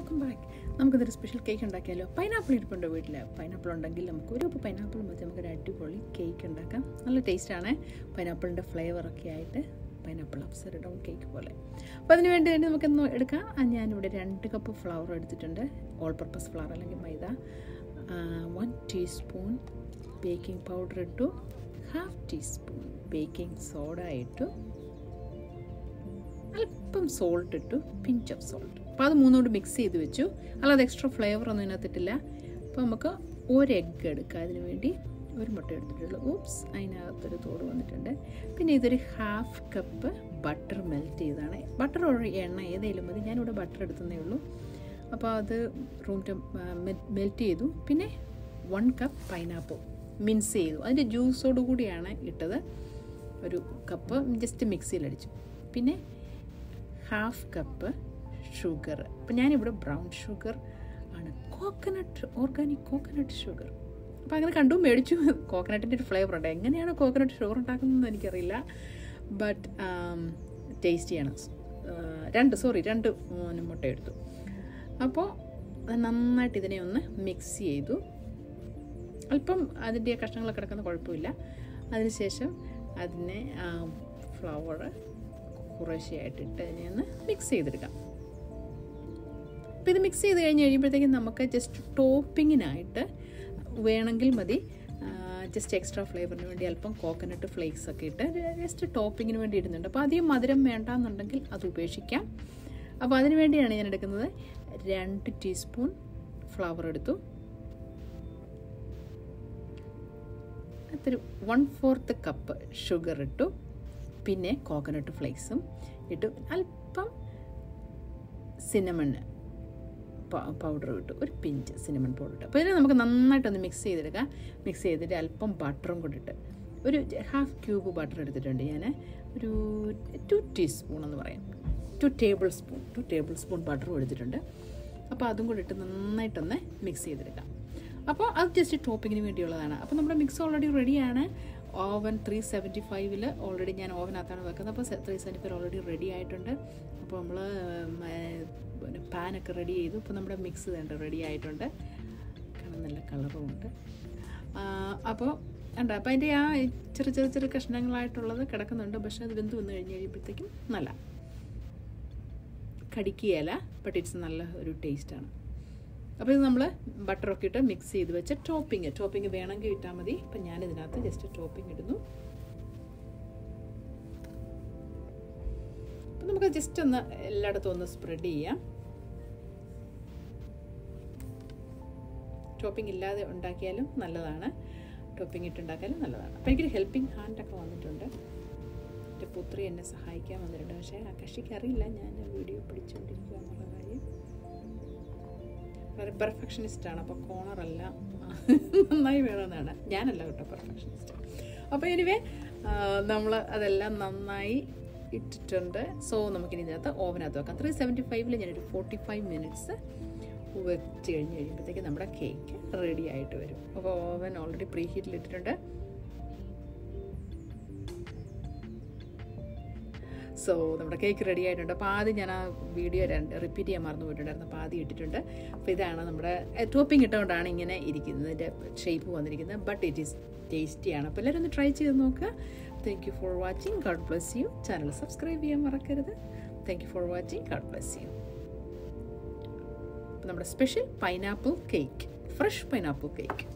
Welcome back നമുക്കിതൊരു special cake ഉണ്ടാക്കിയാലോ? Pineapple ഇരിപ്പുണ്ടോ വീട്ടിൽ പൈനാപ്പിൾ ഉണ്ടെങ്കിൽ നമുക്ക് ഒരു പൈനാപ്പിൾ മതി. നമുക്കൊരു അടിപൊളി കേക്ക് ഉണ്ടാക്കാം. നല്ല ടേസ്റ്റാണ് പൈനാപ്പിളിന്റെ ഫ്ലേവറൊക്കെ ആയിട്ട് പൈനാപ്പിൾ അപ്സൈഡ് ഡൗൺ കേക്ക് പോലെ. അപ്പോൾ അതിന് വേണ്ടി തന്നെ നമുക്കൊന്ന് എടുക്കാം. ഞാനിവിടെ രണ്ട് കപ്പ് ഫ്ലവർ എടുത്തിട്ടുണ്ട്. ഓൾ പർപ്പസ് ഫ്ലവർ അല്ലെങ്കിൽ maida. One teaspoon baking powder ഇട്ടു. ഹാഫ് ടീസ്പൂൺ ബേക്കിംഗ് സോഡ ഇട്ടു. അല്പം സോൾട്ട് ഇട്ടു പിഞ്ച് ഓഫ് സോൾട്ട് അപ്പോൾ അത് മൂന്നും കൂടി മിക്സ് ചെയ്ത് വെച്ചു. അല്ലാതെ എക്സ്ട്രാ ഫ്ലേവർ ഒന്നും ഇതിനകത്തിട്ടില്ല. അപ്പോൾ നമുക്ക് ഒരു എഗ്ഗ് എടുക്കാം. അതിന് വേണ്ടി ഒരു മുട്ട എടുത്തിട്ടുള്ളൂ. ഊപ്സ് അതിനകത്തൊരു തോട് വന്നിട്ടുണ്ട്. പിന്നെ ഇതൊരു ഹാഫ് കപ്പ് ബട്ടർ മെൽറ്റ് ചെയ്താണ് ബട്ടർ എണ്ണ ഏതെങ്കിലും മതി. ഞാനിവിടെ ബട്ടർ എടുത്തതേ ഉള്ളൂ. അപ്പോൾ അത് റൂം മെൽറ്റ് ചെയ്തു. പിന്നെ വൺ കപ്പ് പൈനാപ്പിൾ മിൻസ് ചെയ്തു. അതിന്റെ ജ്യൂസോട് കൂടിയാണ് ഇട്ടത്. ഒരു കപ്പ് ജസ്റ്റ് മിക്സിയിലടിച്ചു പിന്നെ ഹാഫ് കപ്പ് ഷുഗർ അപ്പം ഞാനിവിടെ ബ്രൗൺ ഷുഗർ ആണ്. കോക്കനട്ട് ഓർഗാനിക് കോക്കനട്ട് ഷുഗർ അപ്പോൾ അങ്ങനെ കണ്ടു മേടിച്ചു. കോക്കനട്ടിന്റെ ഒരു ഫ്ലേവർ ഉണ്ട്. എങ്ങനെയാണ് കോക്കനട്ട് ഷുഗർ ഉണ്ടാക്കുന്നതെന്ന് എനിക്കറിയില്ല. ബട്ട് ടേസ്റ്റിയാണ് രണ്ട് സോറി രണ്ട് മുട്ട എടുത്തു. അപ്പോൾ നന്നായിട്ട് ഇതിനെ ഒന്ന് മിക്സ് ചെയ്തു. അല്പം അതിന്റെ കഷ്ണങ്ങളൊക്കെ കിടക്കുന്ന കുഴപ്പമില്ല. അതിനുശേഷം അതിനെ ഫ്ലവർ കുറേശ്ശെയായിട്ടിട്ട് അതിനെ ഒന്ന് മിക്സ് ചെയ്തെടുക്കാം. അപ്പോൾ ഇത് മിക്സ് ചെയ്ത് കഴിഞ്ഞ് കഴിയുമ്പോഴത്തേക്കും നമുക്ക് ജസ്റ്റ് ടോപ്പിങ്ങിനായിട്ട് വേണമെങ്കിൽ മതി. ജസ്റ്റ് എക്സ്ട്രാ ഫ്ലേവറിന് വേണ്ടി അല്പം കോക്കനട്ട് ഫ്ലേക്സ് ഒക്കെ ഇട്ട് ജസ്റ്റ് ടോപ്പിങ്ങിന് വേണ്ടി ഇടുന്നുണ്ട്. അപ്പോൾ അധികം മധുരം വേണ്ടാന്നുണ്ടെങ്കിൽ അത് ഉപേക്ഷിക്കാം. അപ്പോൾ അതിന് വേണ്ടിയാണ് ഞാൻ എടുക്കുന്നത് രണ്ട് ടീസ്പൂൺ ഫ്ലവർ എടുത്തു. അതൊരു വൺ ഫോർത്ത് കപ്പ് ഷുഗർ ഇട്ടു. പിന്നെ കോക്കനട്ട് ഫ്ലേക്സും ഇട്ട് അല്പം സിനമൺ പൗഡർ ഇട്ട് ഒരു പിഞ്ച് സിനമൺ പൗഡർ ഇട്ട്. അപ്പോൾ ഇതിനെ നമുക്ക് നന്നായിട്ടൊന്ന് മിക്സ് ചെയ്തെടുക്കാം. മിക്സ് ചെയ്തിട്ട് അല്പം ബട്ടറും കൂടിയിട്ട് ഒരു ഹാഫ് ക്യൂബ് ബട്ടർ എടുത്തിട്ടുണ്ട് ഞാൻ ഒരു ടു ടീസ്പൂൺ എന്ന് പറയാം. Two tablespoon two tablespoon ബട്ടറും എടുത്തിട്ടുണ്ട്. അപ്പോൾ അതും കൂടി ഇട്ട് നന്നായിട്ടൊന്ന് മിക്സ് ചെയ്തെടുക്കാം. അപ്പോൾ അത് ജസ്റ്റ് ടോപ്പിങ്ങിന് വേണ്ടിയുള്ളതാണ്. അപ്പോൾ നമ്മുടെ മിക്സ് ഓൾറെഡി റെഡിയാണ് ഓവൻ ത്രീ സെവന്റി ഫൈവിൽ ഓൾറെഡി ഞാൻ ഓവനകത്താണ് വെക്കുന്നത്. അപ്പോൾ three seventy five already ready ആയിട്ടുണ്ട്. അപ്പോൾ നമ്മൾ പാനൊക്കെ റെഡി ചെയ്തു. ഇപ്പോൾ നമ്മുടെ മിക്സ് വേണ്ട റെഡി ആയിട്ടുണ്ട്. കാണാൻ നല്ല കളറും ഉണ്ട്. അപ്പോൾ ഉണ്ട് അപ്പോൾ അതിന്റെ ആ ചെറിയ ചെറിയ ചെറിയ കഷ്ണങ്ങളായിട്ടുള്ളത് കിടക്കുന്നുണ്ട്. പക്ഷേ അത് വെന്ത് വന്നു കഴിഞ്ഞ് കഴിയുമ്പോഴത്തേക്കും നല്ല കടിക്കുകയല്ല ബട്ട് ഇറ്റ്സ് നല്ല ഒരു ടേസ്റ്റാണ് അപ്പോൾ ഇത് നമ്മൾ ബട്ടറൊക്കെ ഇട്ട് മിക്സ് ചെയ്ത് വെച്ച ടോപ്പിംഗ് ടോപ്പിംഗ് വേണമെങ്കിൽ ഇട്ടാൽ മതി. അപ്പം ഞാൻ ഇതിനകത്ത് ജസ്റ്റ് ടോപ്പിംഗ് ഇടുന്നു. അപ്പം നമുക്ക് ജസ്റ്റ് ഒന്ന് എല്ലായിടത്തും ഒന്ന് സ്പ്രെഡ് ചെയ്യാം. ടോപ്പിംഗ് ഇല്ലാതെ ഉണ്ടാക്കിയാലും നല്ലതാണ്. ടോപ്പിംഗ് ഇട്ടുണ്ടാക്കിയാലും നല്ലതാണ്. അപ്പോൾ എനിക്കൊരു ഹെൽപ്പിംഗ് ഹാൻഡൊക്കെ വന്നിട്ടുണ്ട്. എന്റെ പുത്രി എന്നെ സഹായിക്കാൻ വന്നിട്ടുണ്ട്. പക്ഷേ ആ കക്ഷിക്ക് അറിയില്ല. ഞാൻ വീഡിയോ പിടിച്ചുകൊണ്ടിരിക്കുക എന്നുള്ള കാര്യം. വളരെ ആണ്. അപ്പോൾ കോണറല്ല നന്നായി വേണമെന്നാണ്. ഞാനല്ല കേട്ടോ പെർഫെക്ഷനിസ്റ്റ് അപ്പോൾ എനിവേ നമ്മൾ അതെല്ലാം നന്നായി ഇട്ടിട്ടുണ്ട്. സോ നമുക്കിനി ഇതിനകത്ത് ഓവനകത്ത് വെക്കാം. ത്രീ സെവന്റി ഫൈവിൽ ഞാനൊരു ഫോർട്ടി ഫൈവ് മിനിറ്റ്സ് വെച്ച് കഴിഞ്ഞ് കഴിയുമ്പോഴത്തേക്ക് നമ്മുടെ കേക്ക് റെഡി ആയിട്ട് വരും. അപ്പോൾ ഓവൻ ഓൾറെഡി പ്രീ ഹീറ്റിൽ ഇട്ടിട്ടുണ്ട്. സോ നമ്മുടെ കേക്ക് റെഡി ആയിട്ടുണ്ട്. അപ്പോൾ ആദ്യം ഞാൻ ആ വീഡിയോ രണ്ട് റിപ്പീറ്റ് ചെയ്യാൻ മറന്നു പോയിട്ടുണ്ടായിരുന്നു. അപ്പോൾ ആദ്യം ഇട്ടിട്ടുണ്ട്. അപ്പോൾ ഇതാണ് നമ്മുടെ ടോപ്പിംഗ് ഇട്ടുകൊണ്ടാണ് ഇങ്ങനെ ഇരിക്കുന്നതിന്റെ ഷേപ്പ് വന്നിരിക്കുന്നത്. ബട്ട് ഇറ്റ് ഈസ് ടേസ്റ്റിയാണ് അപ്പോൾ എല്ലാവരും ഒന്ന് ട്രൈ ചെയ്ത് നോക്കുക thank you for watching God bless you channel subscribe ചെയ്യാൻ മറക്കരുത്. Thank you for watching God bless you നമ്മുടെ special pineapple cake fresh pineapple cake